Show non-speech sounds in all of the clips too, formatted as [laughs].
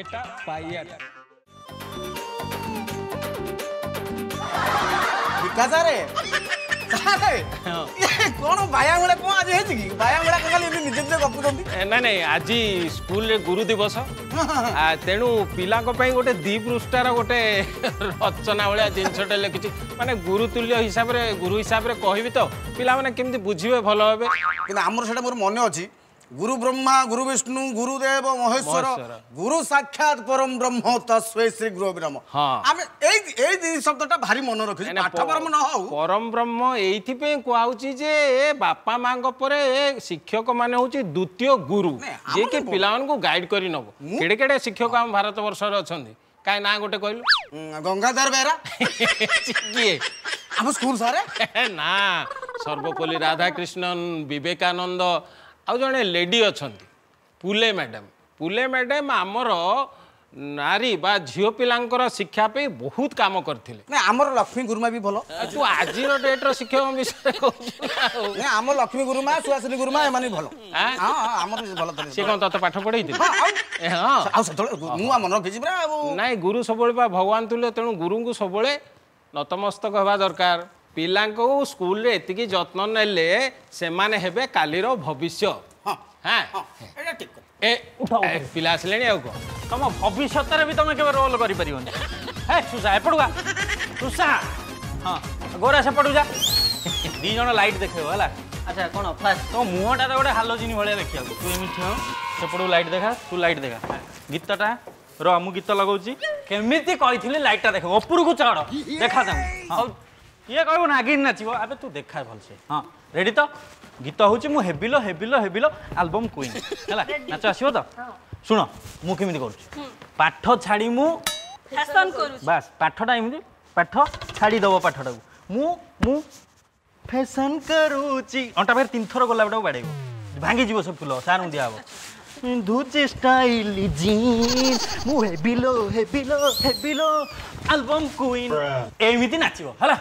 এটা পাইয়ার ବିକାଶ ରେ କଣ ବାୟାମେଳା କଣ ଆଜି ହେଇଛି କି ବାୟାମେଳା କଣ ଖାଲି ଏମିତି ନିଜେ ନିଜେ ଗପୁଛନ୍ତି ନାଇଁ ନାଇଁ ଆଜି ସ୍କୁଲରେ ଗୁରୁ ଦିବସ ତେଣୁ ପିଲାଙ୍କ ପାଇଁ ଗୋଟେ ଦି ପୃଷ୍ଠାର ଗୋଟେ ରଚନା ଭଳିଆ ଜିନିଷଟେ ଲେଖିଛି ମାନେ ଗୁରୁତୁଲ୍ୟ ହିସାବରେ ଗୁରୁ ହିସାବରେ କହିବି ତ ପିଲାମାନେ କେମିତି ବୁଝିବେ ଭଲ ହେବେ କିନ୍ତୁ ଆମର ସେଇଟା ମୋର ମନେ ଅଛି ଗୁରୁ ବ୍ରହ୍ମା ଗୁରୁ ବିଷ୍ଣୁ ଗୁରୁଦେବ ମହେଶ୍ୱର ଗୁରୁ ସାକ୍ଷାତ ପରମ ବ୍ରହ୍ମ ତସ୍ୱୀ ଶ୍ରୀ ଗୁରୁ ବ୍ରହ୍ମ ଆମେ ଏଇ ଏଇ ଦୁଇ ଶବ୍ଦଟା ଭାରି ମନେ ରଖିଛୁ ପାଠ ପରମ ନ ହଉ ପରମ ବ୍ରହ୍ମ ଏଇଥିପାଇଁ କୁହାଉଛି ଯେ ଏ ବାପା ମାଙ୍କ ପରେ ଏ ଶିକ୍ଷକ ମାନେ ହଉଛି ଦ୍ୱିତୀୟ ଗୁରୁ ଯିଏକି ପିଲାମାନଙ୍କୁ ଗାଇଡ କରି ନବ କେଡେ କେଡେ ଶିକ୍ଷକ ଆମ ଭାରତ ବର୍ଷରେ ଅଛନ୍ତି କାଇଁ ନା ଗୋଟେ କହିଲୁ ଗଙ୍ଗାଧର ବେହେରା [laughs] କିଏ ଆମ [laughs] ବିବେକାନନ୍ଦ ଆଉ ଜଣେ ଲେଡି ଅଛନ୍ତି ପୁଲେ ମ୍ୟାଡ଼ାମ୍ ପୁଲେ ମ୍ୟାଡ଼ାମ୍ ଆମର ନାରୀ ବା ଝିଅ ପିଲାଙ୍କର ଶିକ୍ଷା ପାଇଁ ବହୁତ କାମ କରିଥିଲେ ନା ଆମର ଲକ୍ଷ୍ମୀ ଗୁରୁମା ବି ଭଲ ତୁ ଆଜିର ଡେଟ୍ର ଶିକ୍ଷକ ବିଷୟରେ କହୁଛୁ ଆମ ଲକ୍ଷ୍ମୀ ଗୁରୁମା ସୁହାସିନୀ ଗୁରୁମା ଏମାନେ ଭଲ ଆମର ଭଲ ସେ କ'ଣ ତତେ ପାଠ ପଢ଼େଇଥିଲେ ଆଉ ସେତେବେଳେ ମୁଁ ମନେ ରଖିଛି ପରା ନାଇଁ ଗୁରୁ ସବୁବେଳେ ବା ଭଗବାନ ତୁଲ୍ୟ ତେଣୁ ଗୁରୁଙ୍କୁ ସବୁବେଳେ ନତମସ୍ତକ ହେବା ଦରକାର ପିଲାଙ୍କୁ ସ୍କୁଲରେ ଏତିକି ଯତ୍ନ ନେଲେ ସେମାନେ ହେବେ କାଲିର ଭବିଷ୍ୟ ପିଲା ଆସିଲେଣି ଆଉ କ'ଣ ତମ ଭବିଷ୍ୟତରେ ବି ତମେ କେବେ ରୋଲ୍ କରିପାରିବନି ହେ ସୁଷା ଏପଟକୁ ସୁଷା ହଁ ଗୋରା ସେପଟକୁ ଯା ଦୁଇ ଜଣ ଲାଇଟ୍ ଦେଖେଇବ ହେଲା ଆଚ୍ଛା କ'ଣ ଫାଷ୍ଟ ତମ ମୁହଁଟାରେ ଗୋଟେ ହାଲୋଜିନ୍ ଭଳିଆ ଦେଖିବାକୁ ତୁ ଏମିତି ହଁ ସେପଟକୁ ଲାଇଟ୍ ଦେଖା ତୁ ଲାଇଟ୍ ଦେଖା ଗୀତଟା ର ମୁଁ ଗୀତ ଲଗାଉଛି କେମିତି କହିଥିଲି ଲାଇଟ୍ଟା ଦେଖ ଉପରକୁ ଚଢ଼ ଦେଖା ତାଙ୍କୁ ହଉ ଇଏ କହିବ ନାଗିନ୍ ନାଚିବ ଆବେ ତୁ ଦେଖା ଭଲସେ ହଁ ରେଡି ତ ଗୀତ ହେଉଛି ମୁଁ ହେବିଲ ହେବିଲ ହେବିଲ ଆଲବମ୍ କୁଇନ୍ ହେଲା ନାଚ ଆସିବ ତ ଶୁଣ ମୁଁ କେମିତି କରୁଛି ପାଠ ଛାଡ଼ି ମୁଁ ବାସ୍ ପାଠଟା ଏମିତି ପାଠ ଛାଡ଼ିଦେବ ପାଠଟାକୁ ମୁଁ ମୁଁ ଫ୍ୟାସନ୍ କରୁଛି ଅଣ୍ଟା ପାଖରେ ତିନିଥର ଗୋଲାପଟାକୁ ବାଡ଼େଇବ ଭାଙ୍ଗିଯିବ ସେ ଫୁଲ ସାର୍ଙ୍କୁ ଦିଆହେବ ପିନ୍ଧୁଛି ଷ୍ଟାଇଲ ଜିନ୍ସ ମୁଁ ହେବିଲୋ ହେବିଲୋ ହେବିଲୋ ଆଲବମ୍ କୁଇନ୍ ଏମିତି ନାଚିବ ହେଲା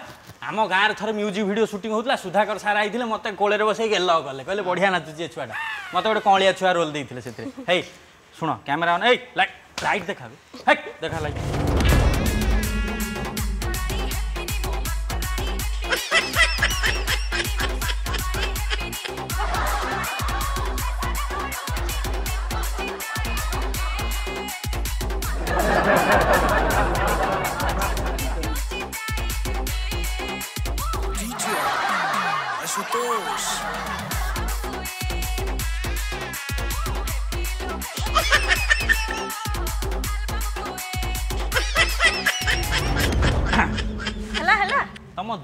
ଆମ ଗାଁରେ ଥରେ ମ୍ୟୁଜିକ୍ ଭିଡ଼ିଓ ସୁଟିଂ ହେଉଥିଲା ସୁଧାକର ସାର୍ ଆଇଥିଲେ ମୋତେ କୋଳରେ ବସେଇ ଗେଲ କଲେ କହିଲେ ବଢ଼ିଆ ନାଚୁଛି ଏ ଛୁଆଟା ମୋତେ ଗୋଟେ କଅଁଳିଆ ଛୁଆ ରୋଲ୍ ଦେଇଥିଲେ ସେଥିରେ ହେଇ ଶୁଣ କ୍ୟାମେରା ଅନ୍ ଏଇ ଲାଇଟ୍ ଲାଇଟ୍ ଦେଖା ହେ ଦେଖା ଲାଇଟ୍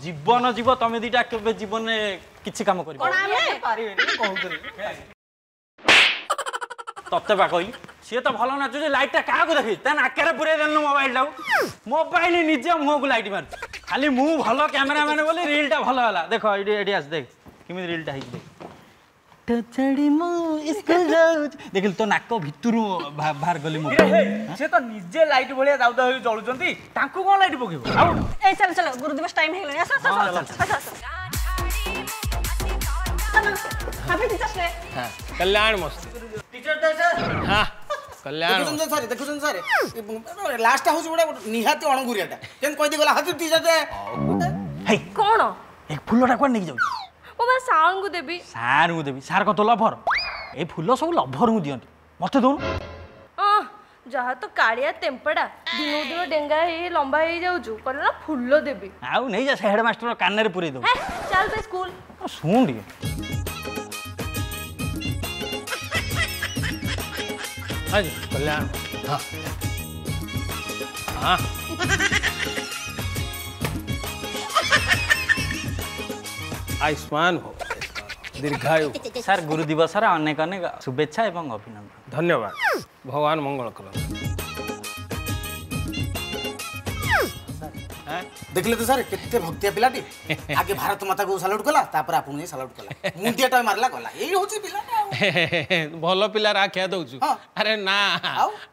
জীবন জীব তুমি দুইটা কেবে জীবনে কিছু কাম করি তত্তে বা কইলি সে তো ভালো নাচুছে লাইটটা কাহকু দেখি তা নাকের পুরাই দেন মোবাইলটাও মোবাইল নিজে মুহকু লাইট মার খালি মু ভালো ক্যামেরা মানে বলে রিলটা ভালো হলা দেখো এটি এটি আস দেখ কেমি রিলটা হয়েছে দেখ ହାତ ଛାଡ଼ି ମୁଁ ସ୍କୁଲ ଯାଉଛି ଦେଖିଲି ତୋ ନାକ ଭିତରୁ ବାହାର କଲି ମୁଁ ସେ ତ ନିଜେ ଲାଇଟ୍ ଭଳିଆ ଦାଉଦ ହେଇ ଜଳୁଛନ୍ତି ତାଙ୍କୁ କ'ଣ ଲାଇଟ୍ ପକେଇବ ଆଉ ଏଇ ଚାଲ ଚାଲ ଗୁରୁଦିବସ ଟାଇମ୍ ହେଇଗଲାଣି ଆସ ଆସ କଲ୍ୟାଣ ମସ୍ତ କଲ୍ୟାଣ ସାର୍ ଦେଖୁଛନ୍ତି ସାର୍ ଲାଷ୍ଟଟା ହେଉଛି ଗୋଟେ ନିହାତି ଅଣଗୁରିଆଟା ଯେମିତି କହିଦେଇ ଗଲା ହାତୀ ଟିଚର୍ କ'ଣ ଏ ଫୁଲଟା କୁଆଡ଼େ ନେଇକି ଯାଉଛି ମୁଁ ବା ସାର୍ଙ୍କୁ ଦେବି ସାର୍ଙ୍କୁ ଦେବି ସାର୍ କଣ ତୋ ଲଭର ଏ ଫୁଲ ସବୁ ଲଭରଙ୍କୁ ଦିଅନ୍ତି ମୋତେ ଦେଉନୁ ଯାହା ତ କାଳିଆ ତେମ୍ପଡ଼ା ଦିନକୁ ଦିନ ଡେଙ୍ଗା ହେଇ ଲମ୍ବା ହେଇଯାଉଛୁ କହିଲେ ନା ଫୁଲ ଦେବି ଆଉ ନେଇଯା ସେ ହେଡ଼ମାଷ୍ଟର କାନରେ ପୁରେଇ ଦେବୁ ଚାଲ ବେ ସ୍କୁଲ ଶୁଣ ଟିକେ कल्याण हाँ हाँ आयुष्मान हो दीर्घायु सर गुरु दिवस अनेक अनेक शुभेच्छा एवं अभिनंदन धन्यवाद भगवान मंगल कर देखले तो सर कितने भक्तिया पिलाटी [laughs] आगे भारत माता को सलूट कला तापर आपुन ये सलूट कला मुंडिया टाइम मारला कला ये होची पिला [laughs] भलो पिला रा खेद होचू अरे ना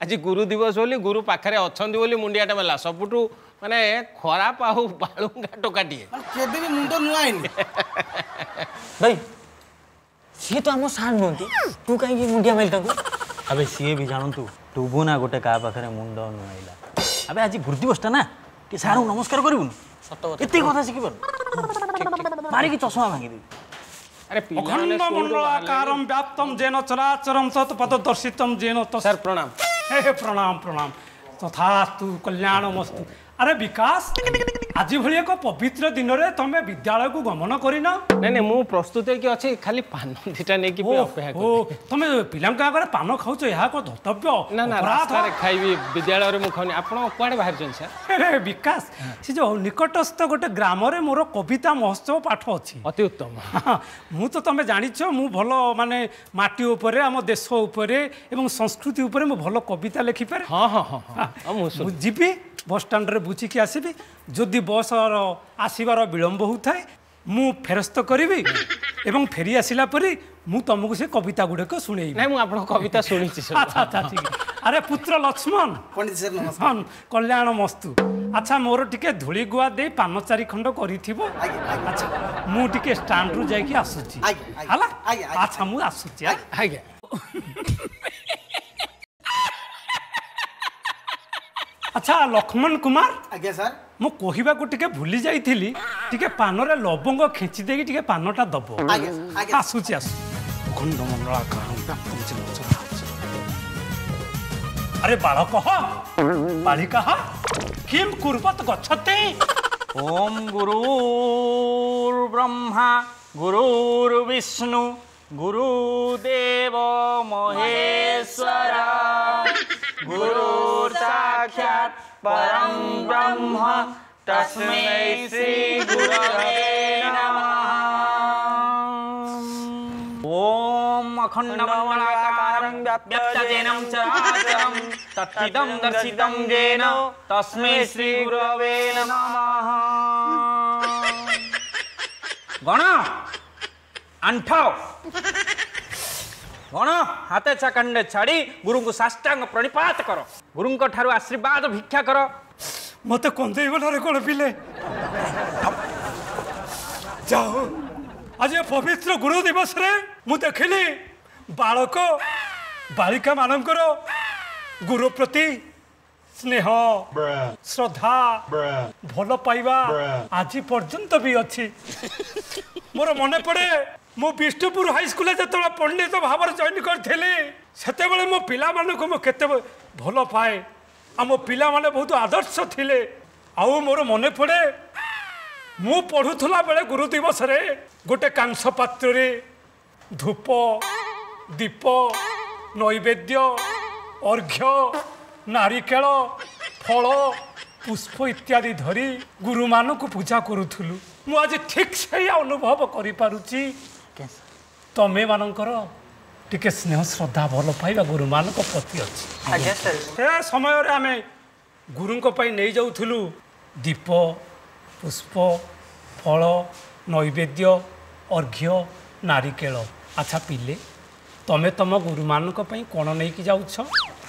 आज गुरु दिवस होली गुरु पाखरे अछंदी बोली मुंडिया टाइम ला सबटू ମାନେ ଖରାପ ଆଉ ବାଳୁଙ୍ଗା ଟୋକାଟିଏ କେବେ ବି ମୁଣ୍ଡ ନୁଆଇନି ଭାଇ ସିଏ ତ ଆମ ସାର୍ ନୁହନ୍ତି ତୁ କାହିଁକି ମୁଣ୍ଡିଆ ମାଇଲି ତାଙ୍କୁ ଆବେ ସିଏ ବି ଜାଣନ୍ତୁ ଟୁବୁ ନା ଗୋଟେ କାହା ପାଖରେ ମୁଣ୍ଡ ନୁଆଇଲା ଆବେ ଆଜି ଗୁରୁଦିବସଟା ନା କି ସାର୍ଙ୍କୁ ନମସ୍କାର କରିବୁନି ସତ ଏତେ କଥା ଶିଖିପାରୁ ମାରିକି ଚଷମା ଭାଙ୍ଗିଦେବି ଅଖଣ୍ଡ ମଣ୍ଡଳ ଆକାରମ ବ୍ୟାପ୍ତମ ଜେନ ଚରାଚରମ ସତପଦ ଦର୍ଶିତମ ଜେନ ତ ସାର୍ ପ୍ରଣାମ ହେ ପ୍ରଣାମ ପ୍ରଣାମ ତଥାସ୍ତୁ କଲ୍ୟାଣମସ୍ତୁ আরে বিকাশ আজি ভি এক পবিত্র দিনরে তুমি বিদ্যালয়কু গমন করি না না মু প্রস্তুত কি অছি খালি পান দিটা নেই কি অপেক্ষা ও তুমি পিলাঙ্কা আগরে পান খাউছ ইহা কো ধর্তব্য না না রাস্তারে খাইবি বিদ্যালয়রে মু খাউনি আপন বাহির বাহিরজন স্যার আরে বিকাশ সে যে নিকটস্থ গোটে গ্রামরে মোর কবিতা মহোৎসব পাঠ অছি অতি উত্তম মু তো তুমি জানিছ মু ভালো মানে মাটি উপরে আম দেশ উপরে এবং সংস্কৃতি উপরে মু ভালো কবিতা লেখি পারে হ্যাঁ হ্যাঁ হ্যাঁ মু যাবি ବସ୍ଷ୍ଟାଣ୍ଡରେ ବୁଝିକି ଆସିବି ଯଦି ବସ୍ର ଆସିବାର ବିଳମ୍ବ ହେଉଥାଏ ମୁଁ ଫେରସ୍ତ କରିବି ଏବଂ ଫେରି ଆସିଲା ପରେ ମୁଁ ତମକୁ ସେ କବିତା ଗୁଡ଼ାକ ଶୁଣେଇବି ନାଇଁ ମୁଁ ଆପଣଙ୍କ କବିତା ଶୁଣିଛି ଆଚ୍ଛା ଆଚ୍ଛା ଠିକ ଆରେ ପୁତ୍ର ଲକ୍ଷ୍ମଣ ପଣ୍ଡିତ ସାର୍ ନମସ୍କାର କଲ୍ୟାଣ ମସ୍ତୁ ଆଚ୍ଛା ମୋର ଟିକେ ଧୂଳି ଗୁଆ ଦେଇ ପାନ ଚାରି ଖଣ୍ଡ କରିଥିବ ଆଚ୍ଛା ମୁଁ ଟିକେ ଷ୍ଟାଣ୍ଡରୁ ଯାଇକି ଆସୁଛି ହେଲା ଆଚ୍ଛା ମୁଁ ଆସୁଛି ଆଜ୍ଞା আচ্ছা লক্ষ্মণ কুমার আজ্ঞা স্যার মু কহিবাকু টিকে ভুলি যাইଥିଲି টিকে পানরে লবঙ্গ খেঁচি দেকি টিকে পানটা দব আসুচি আসু ভূখণ্ড মন্ডলা আরে বালক হ বালিকা হ কিম কুর্বত গচ্ছতে ওম গুরুর ব্রহ্মা গুরুর বিষ্ণু গুরুদেব মহেশ্বরা गुरुर्साक्षात् परं ब्रह्म तस्मै श्रीगुरवे नमः ॐ अखण्डमलाकारं व्याप्तजेनं चराचरं तत्थितं दर्शितं येन तस्मै श्रीगुरवे नमः गण अंठाओ କ'ଣ ହାତେ ଚାକାଣ୍ଡେ ଛାଡ଼ି ଗୁରୁଙ୍କୁ ସାଷ୍ଟାଙ୍ଗ ପ୍ରଣିପାତ କର ଗୁରୁଙ୍କ ଠାରୁ ଆଶୀର୍ବାଦ ଭିକ୍ଷା କର ମତେ କନ୍ଦେଇ ବେଳରେ କ'ଣ ପିଲେ ଯାଉ ଆଜି ପବିତ୍ର ଗୁରୁ ଦିବସରେ ମୁଁ ଦେଖିଲି ବାଳକ ବାଳିକା ମାନଙ୍କର ଗୁରୁ ପ୍ରତି ସ୍ନେହ ଶ୍ରଦ୍ଧା ଭଲ ପାଇବା ଆଜି ପର୍ଯ୍ୟନ୍ତ ବି ଅଛି ମୋର ମନେ ପଡ଼େ ମୁଁ ବିଷ୍ଣୁପୁର ହାଇସ୍କୁଲରେ ଯେତେବେଳେ ପଣ୍ଡିତ ଭାବରେ ଜଏନ୍ କରିଥିଲି ସେତେବେଳେ ମୋ ପିଲାମାନଙ୍କୁ ମୁଁ କେତେ ଭଲ ପାଏ ଆମ ପିଲାମାନେ ବହୁତ ଆଦର୍ଶ ଥିଲେ ଆଉ ମୋର ମନେ ପଡ଼େ ମୁଁ ପଢ଼ୁଥିଲା ବେଳେ ଗୁରୁ ଦିବସରେ ଗୋଟେ କାଂସ ପାତ୍ରରେ ଧୂପ ଦୀପ ନୈବେଦ୍ୟ ଅର୍ଘ୍ୟ ନାରିକେଳ ଫଳ ପୁଷ୍ପ ଇତ୍ୟାଦି ଧରି ଗୁରୁମାନଙ୍କୁ ପୂଜା କରୁଥିଲୁ ମୁଁ ଆଜି ଠିକ୍ ସେଇଆ ଅନୁଭବ କରିପାରୁଛି ତମେମାନଙ୍କର ଟିକେ ସ୍ନେହ ଶ୍ରଦ୍ଧା ଭଲ ପାଇବା ଗୁରୁମାନଙ୍କ ପ୍ରତି ଅଛି ସେ ସମୟରେ ଆମେ ଗୁରୁଙ୍କ ପାଇଁ ନେଇଯାଉଥିଲୁ ଦୀପ ପୁଷ୍ପ ଫଳ ନୈବେଦ୍ୟ ଅର୍ଘ୍ୟ ନାରିକେଳ ଆଚ୍ଛା ପିଲେ ତମେ ତମ ଗୁରୁମାନଙ୍କ ପାଇଁ କ'ଣ ନେଇକି ଯାଉଛ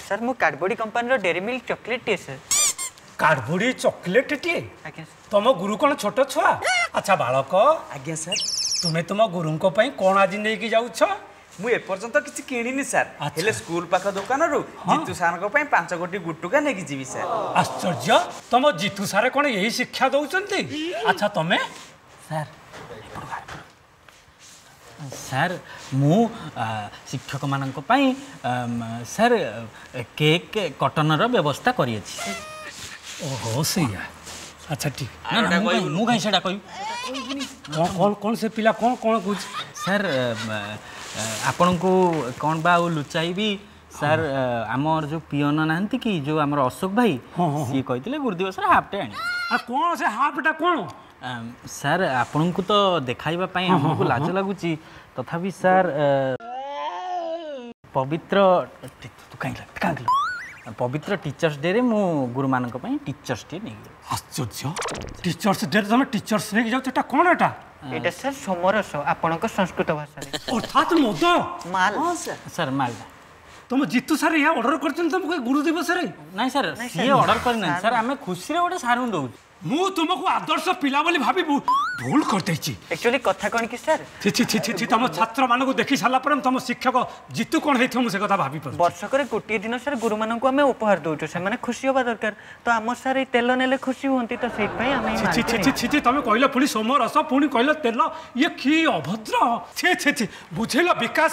ସାର୍ ମୁଁ କାର୍ଡ଼ବୋର୍ଡ଼ କମ୍ପାନୀର ଡେରି ମିଲ୍କ ଚକୋଲେଟ୍ଟିଏ ସାର୍ କାର୍ଡ଼ବୋର୍ଡ଼ ଚକୋଲେଟ୍ଟିଏ ତମ ଗୁରୁ କ'ଣ ଛୋଟ ଛୁଆ ଆଚ୍ଛା ବାଳକ ଆଜ୍ଞା ସାର୍ তুমি তুম গুরুঙ্ কণ আজ নেই যাচ্ছ ମୁଁ ଏପର୍ଯ୍ୟନ୍ତ କିଛି କିଣିନି ସାର୍ ହେଲେ ସ୍କୁଲ ପାଖ ଦୋକାନରୁ ଜିତୁ ସାର୍ଙ୍କ ପାଇଁ ପାଞ୍ଚ କୋଟି ଗୁଟୁକା ନେଇକି ଯିବି ସାର୍ ଆଶ୍ଚର୍ଯ୍ୟ ତମ ଜିତୁ ସାର୍ କ'ଣ ଏହି ଶିକ୍ଷା ଦେଉଛନ୍ତି ଆଚ୍ଛା ତମେ ସାର୍ ସାର୍ ମୁଁ ଶିକ୍ଷକମାନଙ୍କ ପାଇଁ ସାର୍ କେକ୍ କଟନର ବ୍ୟବସ୍ଥା କରିଅଛି ଓହୋ ସେଇଆ আচ্ছা ঠিক ମୁଁ କାହିଁ ସେଇଟା କହିବି କ'ଣ ସେ ପିଲା କ'ଣ କ'ଣ କହୁଛି ସାର୍ ଆପଣଙ୍କୁ କ'ଣ ବା ଆଉ ଲୁଚାଇବି ସାର୍ ଆମର ଯେଉଁ ପିଅନ ନାହାନ୍ତି କି ଯେଉଁ ଆମର ଅଶୋକ ଭାଇ ସିଏ କହିଥିଲେ ଗୁରୁଦେବ ସାର୍ ହାଫ୍ଟେ ଆଣି କ'ଣ ସେ ହାଫ୍ଟା କ'ଣ ସାର୍ ଆପଣଙ୍କୁ ତ ଦେଖାଇବା ପାଇଁ ଆମକୁ ଲାଜ ଲାଗୁଛି ତଥାପି ସାର୍ ପବିତ୍ର କାହିଁକି କାହିଁକି পবিত্র টিচর্স ডে মু গুরু মান টিচর্স ডে নেই আশ্চর্য টিচর্স ডে তুমি টিচর্স নেই যাও এটা কোন এটা এটা স্যার সমরস আপনার সংস্কৃত ভাষায় অর্থাৎ মদ মাল স্যার ତୁମ ଜିତୁ ସାର୍ ଏହା ଅର୍ଡର କରିଛନ୍ତି ତମକୁ ଗୁରୁ ଦିବସରେ ନାଇଁ ସାର୍ ସିଏ ଅର୍ଡର କରିନାହାନ୍ତି ସାର୍ ଆମେ ଖୁସିରେ ଗୋଟେ ସାର୍ଙ୍କୁ ଦେଉଛୁ ମୁଁ ତୁମକୁ ଆଦର୍ଶ ପିଲା ବୋଲି ଭାବିବୁ ভুল করেছি একচুয়ালি কথা কোণ কি স্যার ছি ছি ছি ছি তুম ছাত্র মানুষ দেখি সারা পরে তুম শিক্ষক জিতু কোণ হয়েছে সে কথা ভাবি বর্ষকরে গোটিয়ে দিন স্যার গুরু মানুষ আমি উপহার দৌছু সে খুশি হওয়া দরকার তো আমার স্যার এই তেল নেলে খুশি হুঁতি তো সেইপাই আমি ছি ছি ছি ছি ছি তুমি কহিল পুনি সোম রস পুনি কহিল তেল ইয়ে কি অভদ্র ছি ছি ছি বুঝিল বিকাশ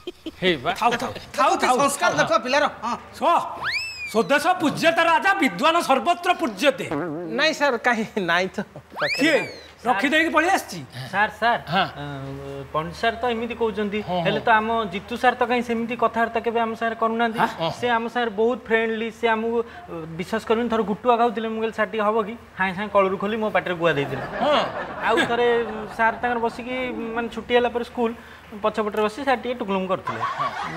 সংস্কার দেখ পিলার স্বদেশ পূজ্যতে রাজা বিদ্বান সর্বত্র পূজ্যতে নাই স্যার কাহি নাই তো ରଖିଦେଇକି ପଳେଇ ଆସିଛି ସାର୍ ସାର୍ ପଣ୍ଡିତ ସାର୍ ତ ଏମିତି କହୁଛନ୍ତି ହେଲେ ତ ଆମ ଜିତୁ ସାର୍ ତ କାହିଁ ସେମିତି କଥାବାର୍ତ୍ତା କେବେ ଆମ ସାଙ୍ଗରେ କରୁନାହାନ୍ତି ସେ ଆମ ସାଙ୍ଗରେ ବହୁତ ଫ୍ରେଣ୍ଡଲି ସେ ଆମକୁ ବିଶ୍ୱାସ କରିବେନି ଥରେ ଗୁଟୁଆ ଖାଉଥିଲେ ମୁଁ କହିଲି ସାର୍ ଟିକେ ହବ କି ସାଙ୍ଗେ ସାଙ୍ଗେ କଳରୁ ଖୋଲି ମୋ ପାଟିରେ ଗୁଆ ଦେଇଥିଲେ ଆଉ ଥରେ ସାର୍ ତାଙ୍କର ବସିକି ମାନେ ଛୁଟି ହେଲା ପରେ ସ୍କୁଲ ପଛପଟରେ ବସି ସାର୍ ଟିକେ ଟୁକୁଲୁମ କରୁଥିଲେ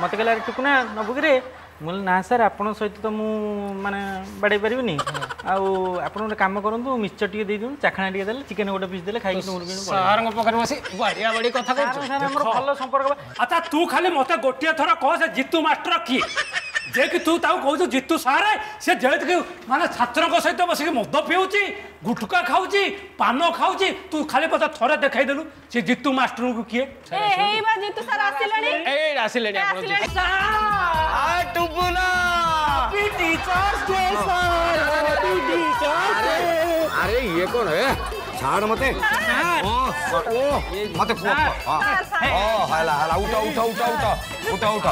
ମୋତେ କହିଲା ଟୁକୁନା ନବୁ କିରେ ମୁଁ କହିଲି ନା ସାର୍ ଆପଣଙ୍କ ସହିତ ତ ମୁଁ ମାନେ ବାଡ଼େଇ ପାରିବିନି ଆଉ ଆପଣ ଗୋଟେ କାମ କରନ୍ତୁ ମିକ୍ସଚର ଟିକେ ଦେଇ ଦିଅନ୍ତୁ ଚାଖଣା ଟିକେ ଦେଲେ ଚିକେନ୍ ଗୋଟେ ପିସ୍ ଦେଲେ ଖାଇକି ସାର୍ଙ୍କ ପାଖରେ ବସି ବାଡ଼ିଆ ବାଡ଼ି କଥା କହୁଛୁ ସାର୍ ଆମର ଭଲ ସମ୍ପର୍କ ଆଚ୍ଛା ତୁ ଖାଲି ମୋତେ ଗୋଟିଏ ଥର କହ ସେ ଜିତୁ ମାଷ୍ଟର କିଏ ଯେ କି ତୁ ତାକୁ କହୁଛୁ ଜିତୁ ସାରେ ସେ ଯେହେତୁ ମାନେ ଛାତ୍ରଙ୍କ ସହିତ ବସିକି ମଦ ପିଉଛି ଗୁଟୁକା ଖାଉଛି ପାନ ଖାଉଛି ତୁ ଖାଲି କଥା ଥରେ ଦେଖାଇଦେଲୁ ସେ ଜିତୁ ମାଷ୍ଟରଙ୍କୁ କିଏ ଜିତୁ ସାର ଆସିଲେଣି ଆସିଲେଣି ଆରେ ଇଏ କ'ଣ ಸಾರು ಮತ್ತೆ ಮತ್ತೆ ಹಲಾ ಹಲಾ ಊಟ ಊಟ ಊಟ ಊಟ ಊಟ ಊಟ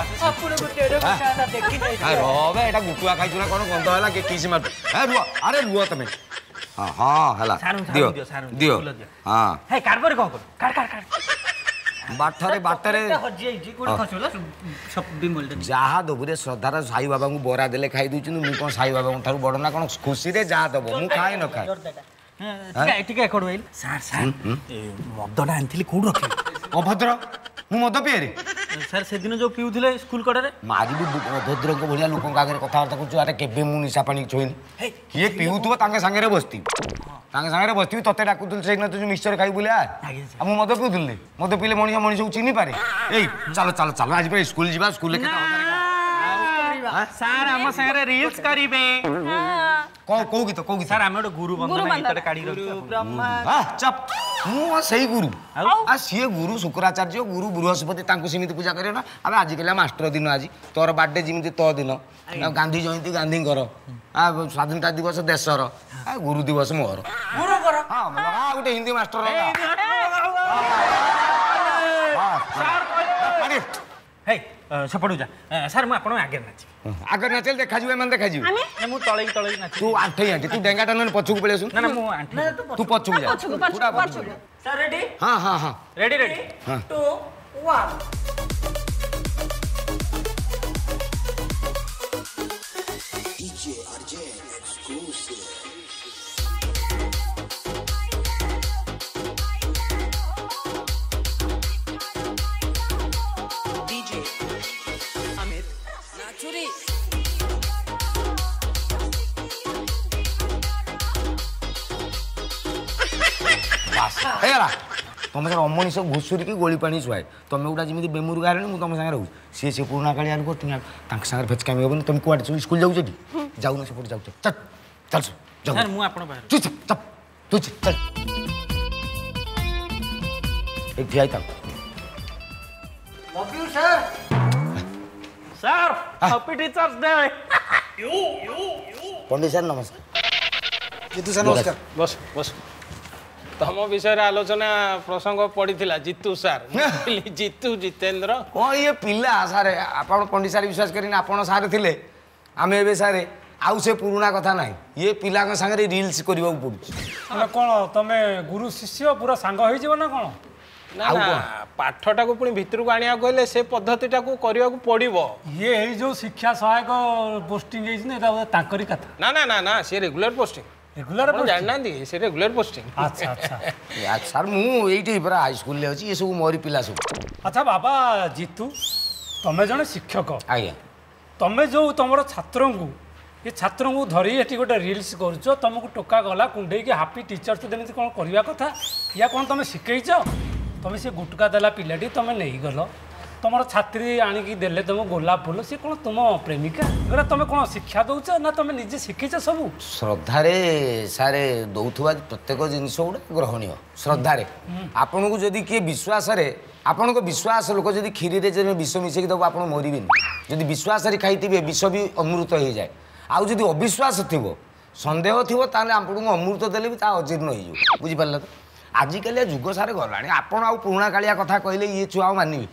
ରବେ ଏଇଟା ଗୁଟୁଆ ଖାଇଛୁ ନା କ'ଣ ଗନ୍ଧ ହେଲା କିଏ କିସ୍ ମାରୁ ହେ ରୁହ ଆରେ ରୁହ ତମେ ହଁ ହେଲା ଦିଅ ଦିଅ ହଁ କାରବାର କ'ଣ କର କାଢ କାଢ କାଢ ବାଟରେ ବାଟରେ ଯାହା ଦେବୁ ରେ ଶ୍ରଦ୍ଧାର ସାଇ ବାବାଙ୍କୁ ବରା ଦେଲେ ଖାଇ ଦେଉଛନ୍ତି ମୁଁ କ'ଣ ସାଇ ବାବାଙ୍କ ଠାରୁ ବଡ଼ ନା କ'ଣ ଖୁସିରେ ଯାହା ଦେବ ମୁଁ ଖାଏ ନ ଖାଏ ଟିକେ ଏକଡ଼ ଭାଇ ସାର୍ ସାର୍ ମଦଟା ଆଣିଥିଲି କୋଉଠି ରଖିଲି ଅଭଦ୍ର ମୁଁ ମଦ ପିଏରେ ସାର୍ ସେଦିନ ଯେଉଁ ପିଉଥିଲେ ସ୍କୁଲ କଡ଼ରେ ମାରିବି ଅଭଦ୍ରଙ୍କ ଭଳିଆ ଲୋକଙ୍କ ଆଗରେ କଥାବାର୍ତ୍ତା କରୁଛୁ ଆରେ କେବେ ମୁଁ ନିଶା ପାଣି ଛୁଇଁନି କିଏ ପିଉଥିବ ତାଙ୍କ ସାଙ୍ଗରେ ବସିଥିବି ତାଙ୍କ ସାଙ୍ଗରେ ବସିଥିବି ତତେ ଡାକୁଥିଲୁ ସେଇଦିନ ତୁ ମିକ୍ସଚର ଖାଇବୁ ବୋଲେ ଆଉ ମୁଁ ମଦ ପିଉଥିଲି ମଦ ପିଇଲେ ମଣିଷ ମଣିଷକୁ ଚିହ୍ନି ପାରେ ଏଇ ଚାଲ ଚାଲ ଚାଲ ଆଜି ପାଇଁ ସ୍କୁଲ ଯିବା ସ୍କୁଲରେ ସାର୍ ଆମ ସାଙ୍ଗରେ ରିଲ୍ସ କରିବେ କୋଉ ଗୀତ କୋଉ ଗୀତ ସାର୍ ଆମେ ଗୋଟେ ଗୁରୁ ବନ୍ଦନା ଗୀତଟେ କାଢି ଚପ୍ ମୁଁ ସେଇ ଗୁରୁ ଆଉ ସିଏ ଗୁରୁ ଶୁକ୍ରାଚାର୍ଯ୍ୟ ଗୁରୁ ବୃହସ୍ପତି ତାଙ୍କୁ ସେମିତି ପୂଜା କରିବ ନା ଆବେ ଆଜିକାଲି ମାଷ୍ଟର ଦିନ ଆଜି ତୋର ବାର୍ଥଡେ ଯେମିତି ତୋ ଦିନ ଆଉ ଗାନ୍ଧୀ ଜୟନ୍ତୀ ଗାନ୍ଧୀଙ୍କର ଆଉ ସ୍ୱାଧୀନତା ଦିବସ ଦେଶର ଆଉ ଗୁରୁ ଦିବସ ମୋର ହଁ ଗୋଟେ ହିନ୍ଦୀ ମାଷ୍ଟର ହେଇ ସେପଟକୁ ଯା ସାର୍ ମୁଁ ଆପଣଙ୍କ ଆଗରେ ନାଚିବି ଆଗରେ ନାଚିଲେ ଦେଖାଯିବ ଏମାନେ ଦେଖାଯିବେ ମୁଁ ତଳେଇ ତଳେଇ ନାଚି ତୁ ଆଣ୍ଠେଇ ଆଣ୍ଠି ତୁ ଡେଙ୍ଗାଟା ନହେଲେ ପଛକୁ ପଳେଇ ଆସୁ ନା ମୁଁ ଆଣ୍ଠି ତୁ ପଛକୁ ଯା ପୁରା ପଛକୁ ସାର୍ ରେଡି ହଁ ହଁ ହଁ ରେଡି ରେଡି ଟୁ ୱାନ୍ ହେଇଗଲା ତମେ ସାର୍ ଅମଣି ସବୁ ଘୁଷୁରିକି ଗୋଳି ପାଣି ଶୁଆଏ ତମେ ଗୋଟା ଯେମିତି ବେମୁରୁ ଗାରେଣି ମୁଁ ତମ ସାଙ୍ଗରେ ରହୁଛି ସିଏ ସେ ପୁରୁଣା କାଳିଆ ଲୋକ ତୁମେ ତାଙ୍କ ସାଙ୍ଗରେ ଫେଚକାମି ହେବନି ତମେ କୁଆଡ଼େ ସ୍କୁଲ ଯାଉଛ କି ଯାଉନ ସେପଟେ ଯାଉଛ ଚାଲ ଚାଲ ଯାଉ ମୁଁ ଆପଣ ତୁ ଚାପ ତୁ ଚାଲ ଏଇ ଠିଆ ହେଇଥାଉ ପଣ୍ଡିତ ସାର୍ ନମସ୍କାର ଜିତୁ ସାର୍ ନମସ୍କାର ବସ ବସ ତମ ବିଷୟରେ ଆଲୋଚନା ପ୍ରସଙ୍ଗ ପଡ଼ିଥିଲା ଜିତୁ ସାର୍ ଜିତୁ ଜିତେନ୍ଦ୍ର କ'ଣ ଇଏ ପିଲା ସାର୍ ଆପଣ ପଣ୍ଡିତ ସାର୍ ବିଶ୍ୱାସ କରିନି ଆପଣ ସାର୍ ଥିଲେ ଆମେ ଏବେ ସାର୍ ଆଉ ସେ ପୁରୁଣା କଥା ନାହିଁ ଇଏ ପିଲାଙ୍କ ସାଙ୍ଗରେ ରିଲ୍ସ କରିବାକୁ ପଡ଼ୁଛି କ'ଣ ତମେ ଗୁରୁ ଶିଷ୍ୟ ପୁରା ସାଙ୍ଗ ହେଇଯିବ ନା କ'ଣ ପାଠଟାକୁ ପୁଣି ଭିତରକୁ ଆଣିବାକୁ ହେଲେ ସେ ପଦ୍ଧତିଟାକୁ କରିବାକୁ ପଡ଼ିବ ଇଏ ଏଇ ଯେଉଁ ଶିକ୍ଷା ସହାୟକ ପୋଷ୍ଟିଂ ହେଇଛି ନା ଏଇଟା ତାଙ୍କରି କଥା ନା ନା ନା ନା ସିଏ ରେଗୁଲାର ପୋଷ୍ଟିଂ রেগুলার জাଣିনাহাନ୍ତି ସେ ରେଗୁଲାର ପୋଷ୍ଟିଂ ଆଚ୍ଛା ଆଚ୍ଛା ସାର୍ ମୁଁ ଏଇଠି ପୁରା ହାଇସ୍କୁଲରେ ଅଛି ଏ ସବୁ ମୋରି ପିଲା ସବୁ ଆଚ୍ଛା ବାବା ଜିତୁ ତମେ ଜଣେ ଶିକ୍ଷକ ଆଜ୍ଞା ତମେ ଯେଉଁ ତମର ଛାତ୍ରଙ୍କୁ ଏ ଛାତ୍ରଙ୍କୁ ଧରି ଏଠି ଗୋଟେ ରିଲ୍ସ କରୁଛ ତମକୁ ଟୋକା ଗଲା କୁଣ୍ଡେଇକି ହାପି ଟିଚର୍ସ ଯେମିତି କ'ଣ କରିବା କଥା ୟା କ'ଣ ତମେ ଶିଖେଇଛ ତମେ ସେ ଗୁଟୁକା ଦେଲା ପିଲାଟି ତମେ ନେଇଗଲ ତୁମର ଛାତ୍ରୀ ଆଣିକି ଦେଲେ ତୁମ ଗୋଲାପ ଫୁଲ ସିଏ କ'ଣ ତୁମ ପ୍ରେମିକା ଏଗୁଡ଼ା ତୁମେ କ'ଣ ଶିକ୍ଷା ଦେଉଛ ନା ତୁମେ ନିଜେ ଶିଖିଛ ସବୁ ଶ୍ରଦ୍ଧାରେ ସାର୍ ଦେଉଥିବା ପ୍ରତ୍ୟେକ ଜିନିଷ ଗୁଡ଼ା ଗ୍ରହଣୀୟ ଶ୍ରଦ୍ଧାରେ ଆପଣଙ୍କୁ ଯଦି କିଏ ବିଶ୍ୱାସରେ ଆପଣଙ୍କ ବିଶ୍ୱାସ ଲୋକ ଯଦି କ୍ଷୀରିରେ ଯେମିତି ବିଷ ମିଶେଇକି ଦେବ ଆପଣ ମରିବେନି ଯଦି ବିଶ୍ୱାସରେ ଖାଇଥିବେ ବିଷ ବି ଅମୃତ ହେଇଯାଏ ଆଉ ଯଦି ଅବିଶ୍ୱାସ ଥିବ ସନ୍ଦେହ ଥିବ ତାହେଲେ ଆପଣଙ୍କୁ ଅମୃତ ଦେଲେ ବି ତାହା ଅଜୀର୍ଣ୍ଣ ହେଇଯିବ ବୁଝିପାରିଲ ତ ଆଜିକାଲି ଯୁଗ ସାର୍ ଗଲାଣି ଆପଣ ଆଉ ପୁରୁଣା କାଳିଆ କଥା କହିଲେ ଇଏ ଛୁଆ ଆଉ ମାନିବେ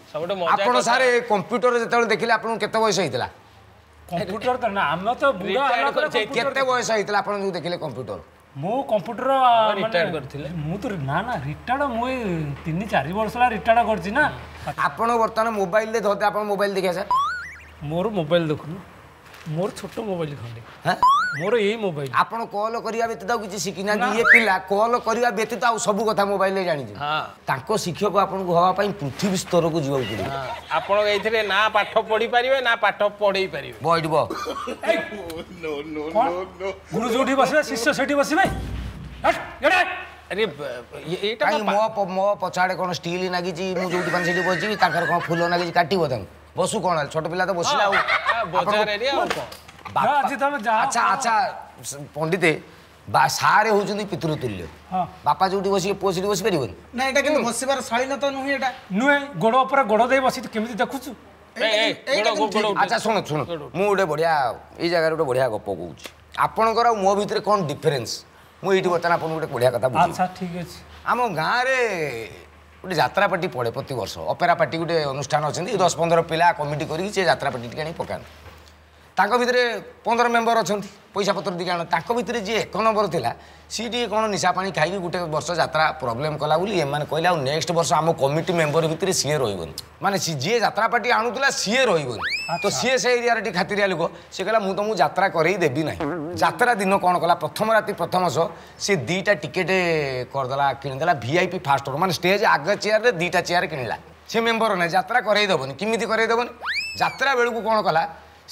ଆପଣ ସାର୍ କମ୍ପ୍ୟୁଟର ଯେତେବେଳେ ଦେଖିଲେ ଆପଣଙ୍କୁ କେତେ ବୟସ ହେଇଥିଲା କମ୍ପ୍ୟୁଟର ତ ନା ଆମେ ତ କେତେ ବୟସ ହେଇଥିଲା ଆପଣ ଯୋଉ ଦେଖିଲେ କମ୍ପ୍ୟୁଟର ମୁଁ କମ୍ପ୍ୟୁଟର ରିଟାୟାର୍ଡ କରିଥିଲି ମୁଁ ତ ନା ନା ରିଟାୟାର୍ଡ ମୁଁ ଏଇ ତିନି ଚାରି ବର୍ଷ ହେଲା ରିଟାୟାର୍ଡ କରିଛି ନା ଆପଣ ବର୍ତ୍ତମାନ ମୋବାଇଲରେ ଧରିతే ଆପଣ ମୋବାଇଲ ଦେଖିବା ସାର୍ ମୋର ମୋବାଇଲ ଦେଖୁନୁ ମୋର ଛୋଟ ମୋବାଇଲ ଖଣ୍ଡେ ହଁ ମୋର ଏଇ ମୋବାଇଲ ଆପଣ କଲ୍ କରିବା ବ୍ୟତୀତ ଆଉ କିଛି ଶିଖିନାହାନ୍ତି ଇଏ ପିଲା କଲ୍ କରିବା ବ୍ୟତୀତ ଆଉ ସବୁ କଥା ମୋବାଇଲରେ ଜାଣିଛି ତାଙ୍କ ଶିକ୍ଷକ ଆପଣଙ୍କୁ ହେବା ପାଇଁ ପୃଥିବୀ ସ୍ତରକୁ ଯିବାକୁ ପଡ଼ିବ ଆପଣ ଏଇଥିରେ ନା ପାଠ ପଢ଼ିପାରିବେ ନା ପାଠ ପଢ଼େଇ ପାରିବେ ବଇଡିବ ଗୁରୁ ଯୋଉଠି ବସିବେ ଶିଷ୍ୟ ସେଠି ବସିବେ ମୋ ମୋ ପଛଆଡ଼େ କ'ଣ ଷ୍ଟିଲ୍ ନାଗିଛି ମୁଁ ଯୋଉଠି ପାଣି ସେଠି ବସିବି ତାଙ୍କର କ'ଣ ଫୁଲ ନାଗିଛି କାଟିବ ତାଙ୍କୁ ବସୁ କ'ଣ ଛୋଟ ପିଲା ତ ବସିଲା ଆଉ হ্যাঁ, আচ্ছা আচ্ছা পণ্ডিত বা সারে হ্যাঁ। বাপা যেটি বসিকে পুয়া সেটি বসি পারবেন না এটা কিন্তু বসিবার শালীনতা নুহে এটা নুহে গোড় উপরে গোড় দিয়ে বসি কেমিতি দেখুছু আচ্ছা শুণ শুণ মু গোটে বঢ়িয়া এই জায়গায় গোটে বঢ়িয়া গপ কହୁছি আপনার আর মো ভিতরে কোন ডিফরেন্স মু বর্তমানে আপনার গোটে বঢ়িয়া কথা আচ্ছা ঠিক আছে আম গাঁরে গোটে যাত্রা পার্টি পড়ে প্রতি বর্ষ অপেরা পার্টি গোটে অনুষ্ঠান অনেক দশ পনেরো পিলা কমিটি করি সে যাত্রা পার্টি আনি পকান ତାଙ୍କ ଭିତରେ ପନ୍ଦର ମେମ୍ବର ଅଛନ୍ତି ପଇସା ପତ୍ର ଦୁଇ କାରଣ ତାଙ୍କ ଭିତରେ ଯିଏ ଏକ ନମ୍ବର ଥିଲା ସିଏ ଟିକେ କ'ଣ ନିଶା ପାଣି ଖାଇକି ଗୋଟେ ବର୍ଷ ଯାତ୍ରା ପ୍ରୋବ୍ଲେମ୍ କଲା ବୋଲି ଏମାନେ କହିଲେ ଆଉ ନେକ୍ସଟ ବର୍ଷ ଆମ କମିଟି ମେମ୍ବର ଭିତରେ ସିଏ ରହିବନି ମାନେ ଯିଏ ଯାତ୍ରା ପାର୍ଟି ଆଣୁଥିଲା ସିଏ ରହିବନି ତ ସିଏ ସେ ଏରିଆରେ ଟିକେ ଖାତିରିଆ ଲୋକ ସେ କହିଲା ମୁଁ ତମକୁ ଯାତ୍ରା କରେଇ ଦେବି ନାହିଁ ଯାତ୍ରା ଦିନ କ'ଣ କଲା ପ୍ରଥମ ରାତି ପ୍ରଥମ ସହ ସିଏ ଦୁଇଟା ଟିକେଟ୍ କରିଦେଲା କିଣିଦେଲା ଭି ଆଇ ପି ଫାଷ୍ଟ ମାନେ ଷ୍ଟେଜ୍ ଆଗ ଚେୟାରରେ ଦୁଇଟା ଚେୟାର କିଣିଲା ସେ ମେମ୍ବର ନାହିଁ ଯାତ୍ରା କରେଇ ଦେବନି କେମିତି କରେଇ ଦେବନି ଯାତ୍ରା ବେଳକୁ କ'ଣ କଲା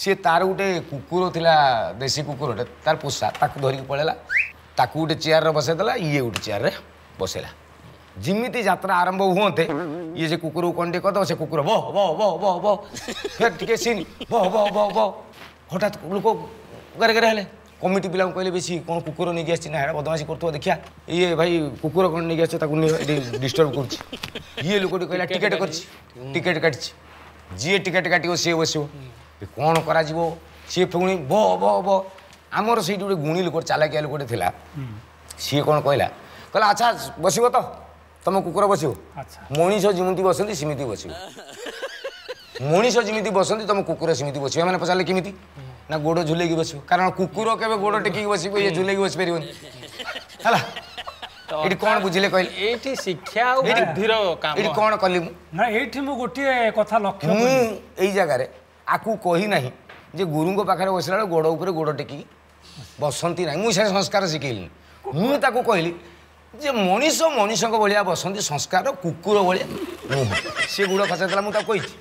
সি তার গোটে কুকুর লা দেশি কুকুরটে তার পোষা তাকে ধরিকি পড়েলা তাকে গোটে চেয়ারে বসাইদেলা ইয়ে গোটে চেয়ারে বসাইলা ଯେମିତି ଯାତ୍ରା ଆରମ୍ଭ ହୁଅନ୍ତେ ଇଏ ସେ କୁକୁରକୁ କ'ଣ ଟିକେ କରିଦେବ ସେ କୁକୁର ବ ବ ବ ବ ବ ଫେର ଟିକେ ସିନି ବ ବ ବ ବ ହଠାତ୍ ଲୋକ ଗାରେ ଗାରେ ହେଲେ କମିଟି ପିଲାଙ୍କୁ କହିଲେ ବେଶୀ କ'ଣ କୁକୁର ନେଇକି ଆସିଛି ନା ହେଟା ବଦମାସି କରୁଥିବ ଦେଖିଆ ଇଏ ଭାଇ କୁକୁର କ'ଣ ନେଇକି ଆସିଛ ତାକୁ ଡିଷ୍ଟର୍ବ କରୁଛି ଇଏ ଲୋକଟି କହିଲା ଟିକେଟ୍ କରିଛି ଟିକେଟ୍ କାଟିଛି ଯିଏ ଟିକେଟ୍ କାଟିବ ସିଏ ବସିବ କ'ଣ କରାଯିବ ସିଏ ପୁଣି ବ ବ ବ ଆମର ସେଇଠି ଗୋଟେ ଗୁଣି ଲୋକ ଚାଲାକିଆ ଲୋକଟେ ଥିଲା ସିଏ କ'ଣ କହିଲା କହିଲା ଆଚ୍ଛା ବସିବ ତ ତମ କୁକୁର ବସିବ ମଣିଷ ଯେମିତି ବସନ୍ତି ସେମିତି ବସିବ ମଣିଷ ଯେମିତି ବସନ୍ତି ତମ କୁକୁର ସେମିତି ବସିବ ଏମାନେ ପଚାରିଲେ କେମିତି ନା ଗୋଡ଼ ଝୁଲେଇକି ବସିବ କାରଣ କୁକୁର କେବେ ଗୋଡ଼ ଟେକିକି ବସିବ ଇଏ ଝୁଲେଇକି ବସିପାରିବନି ହେଲା ଏଠି କ'ଣ ବୁଝିଲେ କହିଲେ ଏଇଠି ଶିକ୍ଷା ଏଇଠି କ'ଣ କଲି ମୁଁ ନା ଏଇଠି ମୁଁ ଗୋଟିଏ କଥା ଲକ୍ଷ୍ୟ ମୁଁ ଏଇ ଜାଗାରେ আকু কহি না যে গুরু পাখে বসলা বেড়ে গোড় উপরে গোড় টেকি বসন্তি না মু সে সংস্কার শিখেলি মু তাকে কহিলি যে মনিষ মনিষঙ্ ভাইয়া বসন্তি সংস্কার কুকুর ভাইয়া নুহ সে গুড় খসাইলা মু তাকে কইছি